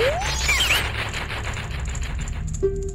Thank you.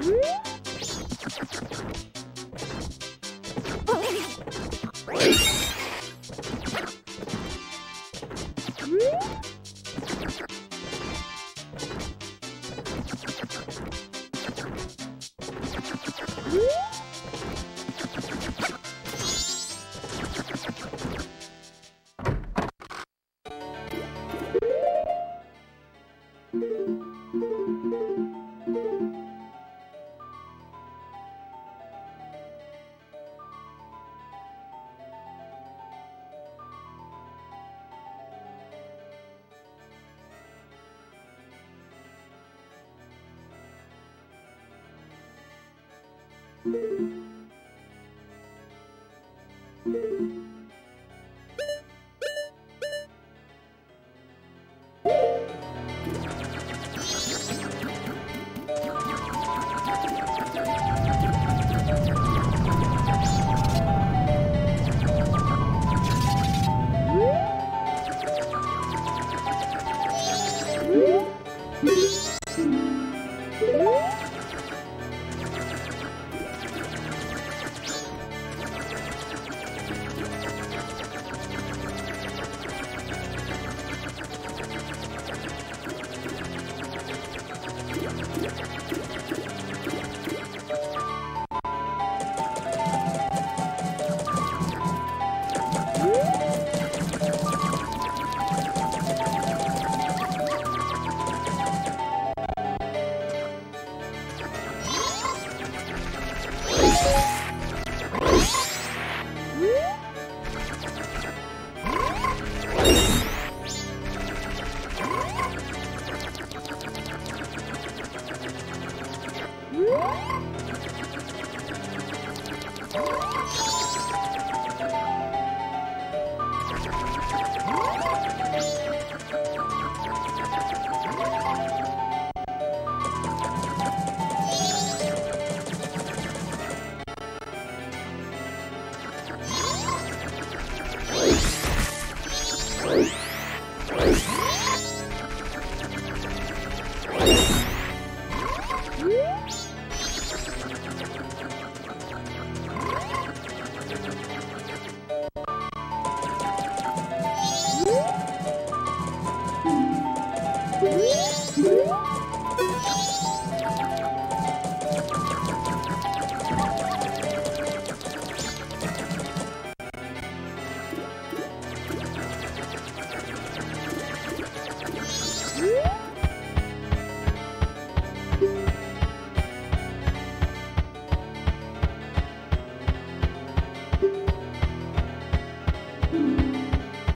Woo! Thank you.